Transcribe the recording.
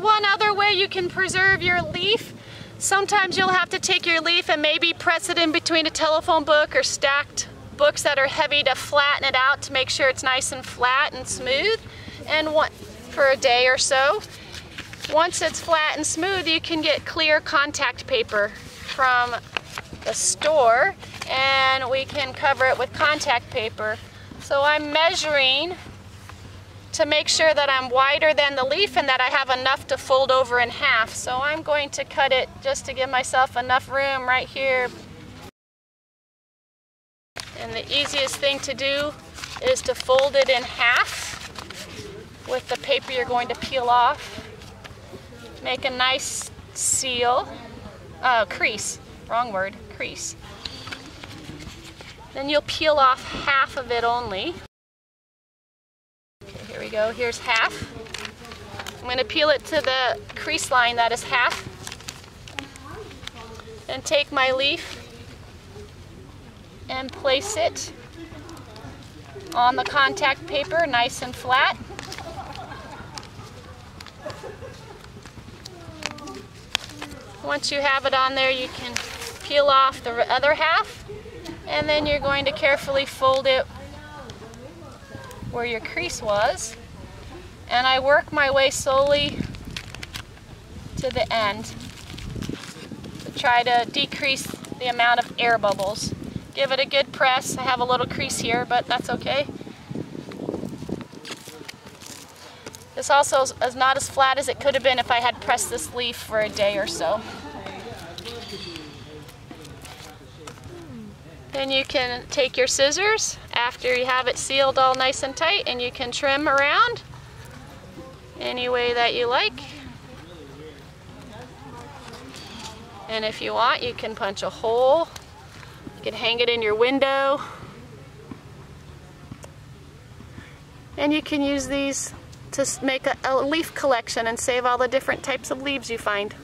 one other way you can preserve your leaf. Sometimes you'll have to take your leaf and maybe press it in between a telephone book or stacked books that are heavy to flatten it out to make sure it's nice and flat and smooth and what for a day or so. Once it's flat and smooth, you can get clear contact paper from the store and we can cover it with contact paper. So I'm measuring to make sure that I'm wider than the leaf and that I have enough to fold over in half. So I'm going to cut it just to give myself enough room right here. And the easiest thing to do is to fold it in half with the paper you're going to peel off. Make a nice seal, uh, crease, wrong word, crease. Then you'll peel off half of it only. We go, here's half. I'm going to peel it to the crease line that is half. And take my leaf and place it on the contact paper nice and flat. Once you have it on there, you can peel off the other half, and then you're going to carefully fold it where your crease was. And I work my way slowly to the end to try to decrease the amount of air bubbles. Give it a good press. I have a little crease here, but that's okay. This also is not as flat as it could have been if I had pressed this leaf for a day or so. Then you can take your scissors after you have it sealed all nice and tight and you can trim around any way that you like. And if you want, you can punch a hole. You can hang it in your window. And you can use these to make a, a leaf collection and save all the different types of leaves you find.